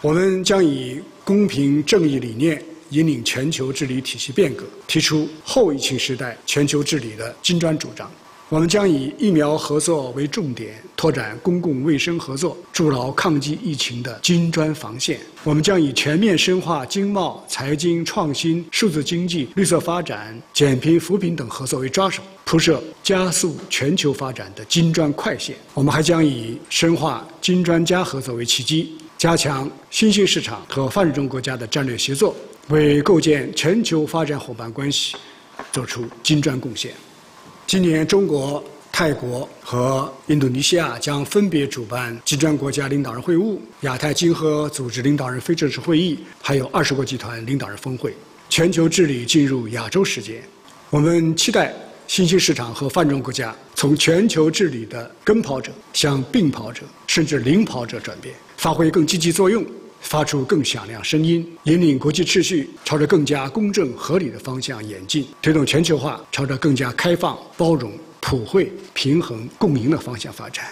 我们将以公平正义理念引领全球治理体系变革，提出后疫情时代全球治理的金砖主张。我们将以疫苗合作为重点，拓展公共卫生合作，筑牢抗击疫情的金砖防线。我们将以全面深化经贸、财经、创新、数字经济、绿色发展、减贫扶贫等合作为抓手，铺设加速全球发展的金砖快线。我们还将以深化金砖加合作为契机，加强新兴市场和发展中国家的战略协作，为构建全球发展伙伴关系做出金砖贡献。今年，中国、泰国和印度尼西亚将分别主办金砖国家领导人会晤、亚太经合组织领导人非正式会议，还有二十国集团领导人峰会。全球治理进入亚洲时间，我们期待新兴市场和发展中国家从全球治理的跟跑者向并跑者甚至领跑者转变，发挥更积极作用。发出更响亮声音，引领国际秩序朝着更加公正合理的方向演进，推动全球化朝着更加开放、包容、普惠、平衡、共赢的方向发展。